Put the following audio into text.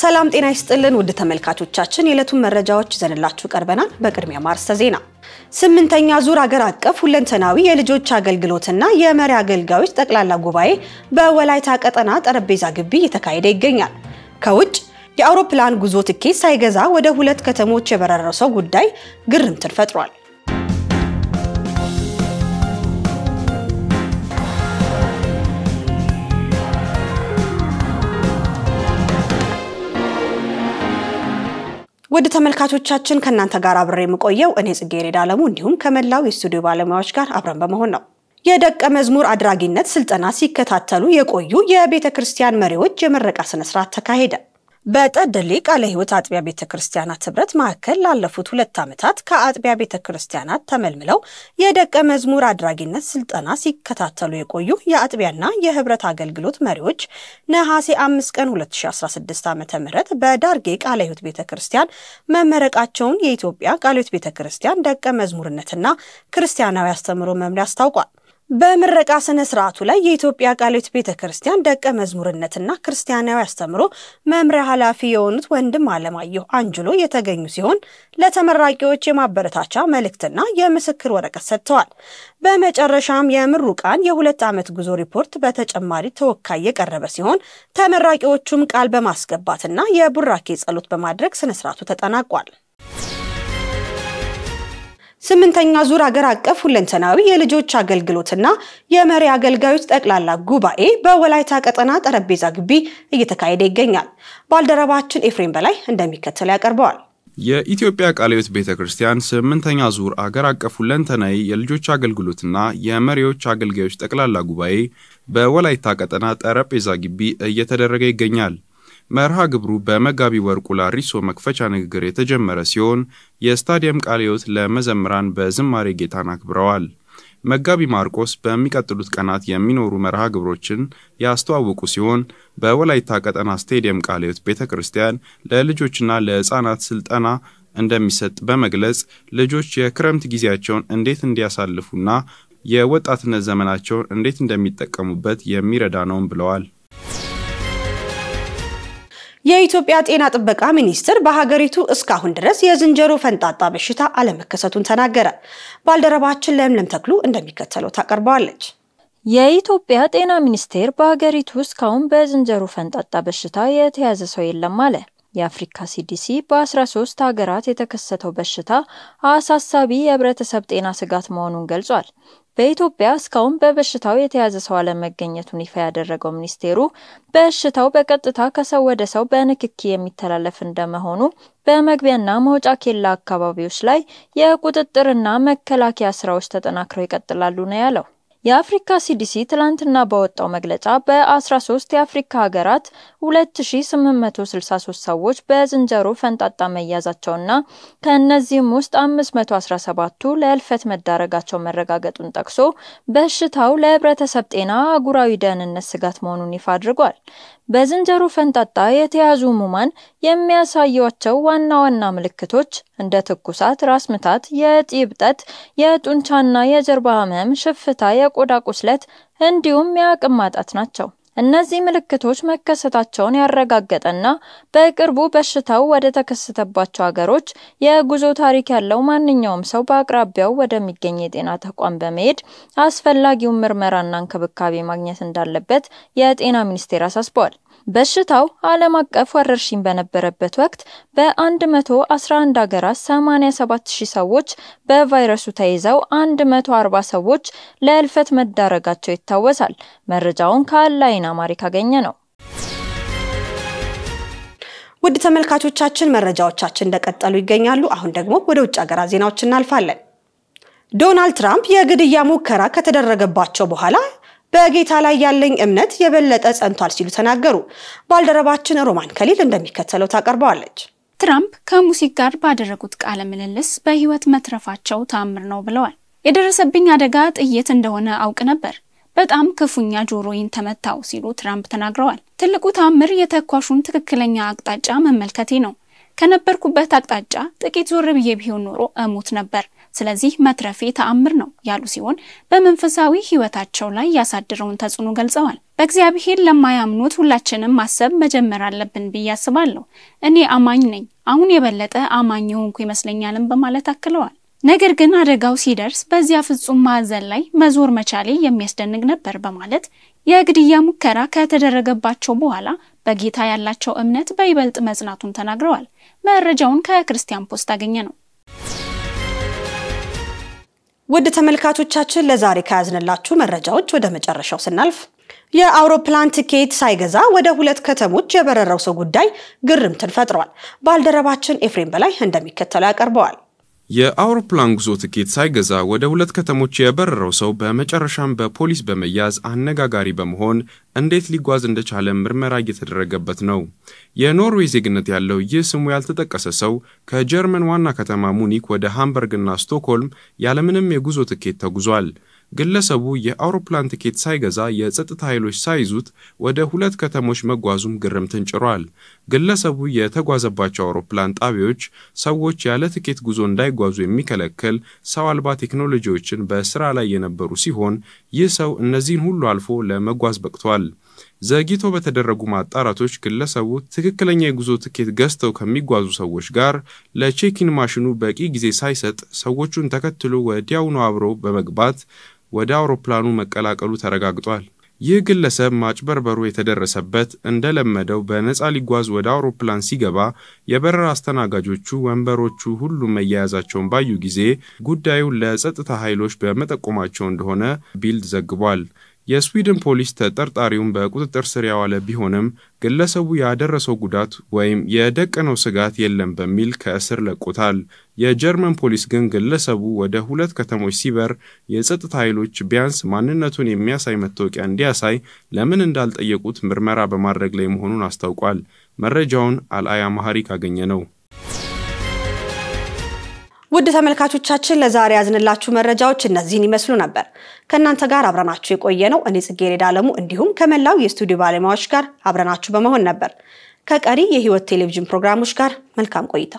ሰላም ጤና ይስጥልን ውድ ተመልካቾቻችን፣ የዕለቱን መረጃዎች ይዘንላችሁ ቀርበናል። በቅድሚያ ማርስተ ዜና። ስምንተኛ ዙር አገር አቀፍ ሁለንተናዊ የልጆች አገልግሎትና የመሪ አገልጋዮች ጠቅላላ ጉባኤ በወላይታ ቀጠና ጠረጴዛ ግቢ እየተካሄደ ይገኛል። ከውጭ የአውሮፕላን ጉዞ ትኬት ሳይገዛ ወደ ሁለት ከተሞች የበረረው ሰው ጉዳይ ግርምትን ፈጥሯል። ውድ ተመልካቾቻችን ከእናንተ ጋር አብሬ የምቆየው እኔ ጽጌረዳ አለሙ እንዲሁም ከመላው የስቱዲዮ ባለሙያዎች ጋር አብረን በመሆን ነው። የደቀ መዝሙር አድራጊነት ስልጠና ሲከታተሉ የቆዩ የቤተ ክርስቲያን መሪዎች የምረቃ ስነስርዓት ተካሄደ። በጠደሌ ቃለ ሕይወት አጥቢያ ቤተ ክርስቲያናት ህብረት ማዕከል ላለፉት ሁለት ዓመታት ከአጥቢያ ቤተ ክርስቲያናት ተመልምለው የደቀ መዝሙር አድራጊነት ስልጠና ሲከታተሉ የቆዩ የአጥቢያና የህብረት አገልግሎት መሪዎች ነሐሴ 5 ቀን 2016 ዓ ም በዳርጌ ቃለ ሕይወት ቤተ ክርስቲያን መመረቃቸውን የኢትዮጵያ ቃለ ሕይወት ቤተ ክርስቲያን ደቀ መዝሙርነትና ክርስቲያናዊ አስተምህሮ መምሪያ አስታውቋል። በምረቃ ስነ ስርዓቱ ላይ የኢትዮጵያ ሕይወት ቤተ ክርስቲያን ደቀ መዝሙርነትና ክርስቲያናዊ አስተምሮ መምሪያ ኃላፊ የሆኑት ወንድም አለማየሁ አንጅሎ የተገኙ ሲሆን ለተመራቂዎች የማበረታቻ መልእክትና የምስክር ወረቀት ሰጥተዋል። በመጨረሻም የምሩቃን የሁለት ዓመት ጉዞ ሪፖርት በተጨማሪ ተወካይ የቀረበ ሲሆን ተመራቂዎቹም ቃል በማስገባትና የቡራኬ ጸሎት በማድረግ ስነ ስርዓቱ ተጠናቋል። ስምንተኛ ዙር አገር አቀፍ ሁለንተናዊ የልጆች አገልግሎትና የመሪ አገልጋዮች ጠቅላላ ጉባኤ በወላይታ ቀጠና ጠረጴዛ ግቢ እየተካሄደ ይገኛል። ባልደረባችን ኤፍሬም በላይ እንደሚከተለው ያቀርበዋል። የኢትዮጵያ ቃለ ሕይወት ቤተ ክርስቲያን ስምንተኛ ዙር አገር አቀፍ ሁለንተናዊ የልጆች አገልግሎትና የመሪዎች አገልጋዮች ጠቅላላ ጉባኤ በወላይታ ቀጠና ጠረጴዛ ግቢ እየተደረገ ይገኛል። መርሃ ግብሩ በመጋቢ ወርቁ ላሪሶ መክፈቻ ንግግር የተጀመረ ሲሆን የስታዲየም ቃለ ለመዘምራን በዝማሬ ጌታን አክብረዋል። መጋቢ ማርቆስ በሚቀጥሉት ቀናት የሚኖሩ መርሃ ግብሮችን ያስተዋወቁ ሲሆን በወላይታ ቀጠና ስቴዲየም ቃለ ሕይወት ቤተ ክርስቲያን ለልጆችና ለሕፃናት ስልጠና እንደሚሰጥ በመግለጽ ልጆች የክረምት ጊዜያቸውን እንዴት እንዲያሳልፉና የወጣትነት ዘመናቸውን እንዴት እንደሚጠቀሙበት የሚረዳ ነውም ብለዋል። የኢትዮጵያ ጤና ጥበቃ ሚኒስቴር በሀገሪቱ እስካሁን ድረስ የዝንጀሮ ፈንጣጣ በሽታ አለመከሰቱን ተናገረ። ባልደረባችን ለምለም ተክሉ እንደሚከተለው ታቀርበዋለች። የኢትዮጵያ ጤና ሚኒስቴር በሀገሪቱ እስካሁን በዝንጀሮ ፈንጣጣ በሽታ የተያዘ ሰው የለም አለ። የአፍሪካ ሲዲሲ በ13 ሀገራት የተከሰተው በሽታ አሳሳቢ የህብረተሰብ ጤና ስጋት መሆኑን ገልጿል። በኢትዮጵያ እስካሁን በበሽታው የተያዘ ሰው አለመገኘቱን ይፋ ያደረገው ሚኒስቴሩ በሽታው በቀጥታ ከሰው ወደ ሰው በንክኪ የሚተላለፍ እንደመሆኑ በመግቢያና መውጫ ኬላ አካባቢዎች ላይ የቁጥጥርና መከላከያ ስራዎች ተጠናክረው ይቀጥላሉ ነው ያለው። የአፍሪካ ሲዲሲ ትላንትና በወጣው መግለጫ በ13 የአፍሪካ ሀገራት 2863 ሰዎች በዝንጀሮ ፈንጣጣ መያዛቸውና ከእነዚህም ውስጥ 517ቱ ለህልፈት መዳረጋቸው መረጋገጡን ጠቅሶ በሽታው ለህብረተሰብ ጤና አህጉራዊ ደህንነት ስጋት መሆኑን ይፋ አድርጓል። በዝንጀሮ ፈንጣጣ የተያዙ ህሙማን የሚያሳዩቸው ዋና ዋና ምልክቶች እንደ ትኩሳት፣ ራስ ምታት፣ የእጢ እብጠት፣ የጡንቻና የጀርባ ህመም፣ ሽፍታ፣ የቆዳ ቁስለት እንዲሁም የአቅም ማጣት ናቸው። እነዚህ ምልክቶች መከሰታቸውን ያረጋገጠና በቅርቡ በሽታው ወደ ተከሰተባቸው ሀገሮች የጉዞ ታሪክ ያለው ማንኛውም ሰው በአቅራቢያው ወደሚገኝ የጤና ተቋም በመሄድ አስፈላጊውን ምርመራና እንክብካቤ ማግኘት እንዳለበት የጤና ሚኒስቴር አሳስበዋል። በሽታው ዓለም አቀፍ ወረርሽኝ በነበረበት ወቅት በ111 ሀገራት 87 ሺህ ሰዎች በቫይረሱ ተይዘው 140 ሰዎች ለህልፈት መዳረጋቸው ይታወሳል። መረጃውን ከአላይን አማሪክ አገኘነው። ውድ ተመልካቾቻችን መረጃዎቻችን እንደቀጠሉ ይገኛሉ። አሁን ደግሞ ወደ ውጭ ሀገራት ዜናዎች እናልፋለን። ዶናልድ ትራምፕ የግድያ ሙከራ ከተደረገባቸው በኋላ በጌታ ላይ ያለኝ እምነት የበለጠ ጸንቷል ሲሉ ተናገሩ። ባልደረባችን ሮማን ከሊል እንደሚከተለው ታቀርበዋለች። ትራምፕ ከሙሲክ ጋር ባደረጉት ቃለ ምልልስ በህይወት መትረፋቸው ተአምር ነው ብለዋል። የደረሰብኝ አደጋ ጥይት እንደሆነ አውቅ ነበር፣ በጣም ክፉኛ ጆሮዬን ተመታው ሲሉ ትራምፕ ተናግረዋል። ትልቁ ተአምር የተኳሹን ትክክለኛ አቅጣጫ መመልከቴ ነው። ከነበርኩበት አቅጣጫ ጥቂት ዞር ብዬ ቢሆን ኖሮ እሞት ነበር። ስለዚህ መትረፌ ተአምር ነው ያሉ ሲሆን በመንፈሳዊ ሕይወታቸው ላይ ያሳድረውን ተጽዕኖ ገልጸዋል። በእግዚአብሔር ለማያምኑት ሁላችንም ማሰብ መጀመር አለብን ብዬ አስባለሁ። እኔ አማኝ ነኝ፣ አሁን የበለጠ አማኝ የሆንኩ ይመስለኛልም በማለት አክለዋል። ነገር ግን አደጋው ሲደርስ በዚያ ፍጹም ማዕዘን ላይ መዞር መቻሌ የሚያስደንቅ ነበር በማለት የግድያ ሙከራ ከተደረገባቸው በኋላ በጌታ ያላቸው እምነት በይበልጥ መጽናቱን ተናግረዋል። መረጃውን ከክርስቲያን ፖስት አገኘነው። ውድ ተመልካቾቻችን ለዛሬ ከያዝንላችሁ መረጃዎች ወደ መጨረሻው ስናልፍ የአውሮፕላን ትኬት ሳይገዛ ወደ ሁለት ከተሞች የበረረው ሰው ጉዳይ ግርምትን ፈጥሯል። ባልደረባችን ኤፍሬም በላይ እንደሚከተለው ያቀርበዋል። የአውሮፕላን ጉዞ ትኬት ሳይገዛ ወደ ሁለት ከተሞች የበረረው ሰው በመጨረሻም በፖሊስ በመያዝ አነጋጋሪ በመሆን እንዴት ሊጓዝ እንደቻለ ምርመራ እየተደረገበት ነው። የኖርዌይ ዜግነት ያለው ይህ ስሙ ያልተጠቀሰ ሰው ከጀርመን ዋና ከተማ ሙኒክ ወደ ሃምበርግና ስቶክሆልም ያለምንም የጉዞ ትኬት ተጉዟል። ግለሰቡ የአውሮፕላን ትኬት ሳይገዛ የጸጥታ ኃይሎች ሳይዙት ወደ ሁለት ከተሞች መጓዙም ግርምትን ጭሯል። ግለሰቡ የተጓዘባቸው አውሮፕላን ጣቢያዎች ሰዎች ያለ ትኬት ጉዞ እንዳይጓዙ የሚከለክል ሰው አልባ ቴክኖሎጂዎችን በስራ ላይ የነበሩ ሲሆን ይህ ሰው እነዚህን ሁሉ አልፎ ለመጓዝ በቅቷል። ዘግይቶ በተደረጉ ማጣራቶች ግለሰቡ ትክክለኛ የጉዞ ትኬት ገዝተው ከሚጓዙ ሰዎች ጋር ለቼኪን ማሽኑ በቂ ጊዜ ሳይሰጥ ሰዎቹን ተከትሎ ወዲያውኑ አብሮ በመግባት ወደ አውሮፕላኑ መቀላቀሉ ተረጋግጧል። ይህ ግለሰብ ማጭበርበሩ የተደረሰበት እንደለመደው በነፃ ሊጓዝ ወደ አውሮፕላን ሲገባ የበረራ አስተናጋጆቹ ወንበሮቹ ሁሉም መያያዛቸውን ባዩ ጊዜ ጉዳዩን ለጸጥታ ኃይሎች በመጠቆማቸው እንደሆነ ቢልድ ዘግቧል። የስዊድን ፖሊስ ተጠርጣሪውን በቁጥጥር ስር ያዋለ ቢሆንም ግለሰቡ ያደረሰው ጉዳት ወይም የደቀነው ስጋት የለም በሚል ከእስር ለቆታል። የጀርመን ፖሊስ ግን ግለሰቡ ወደ ሁለት ከተሞች ሲበር የጸጥታ ኃይሎች ቢያንስ ማንነቱን የሚያሳይ መታወቂያ እንዲያሳይ ለምን እንዳልጠየቁት ምርመራ በማድረግ ላይ መሆኑን አስታውቋል። መረጃውን አልአያ ማሐሪ ካገኘ ነው። ውድ ተመልካቾቻችን ለዛሬ ያዝንላችሁ መረጃዎች እነዚህን ይመስሉ ነበር። ከእናንተ ጋር አብረናችሁ የቆየ ነው እኔ ጽጌረዳ አለሙ እንዲሁም ከመላው የስቱዲዮ ባለሙያዎች ጋር አብረናችሁ በመሆን ነበር። ከቀሪ የሕይወት ቴሌቪዥን ፕሮግራሞች ጋር መልካም ቆይታ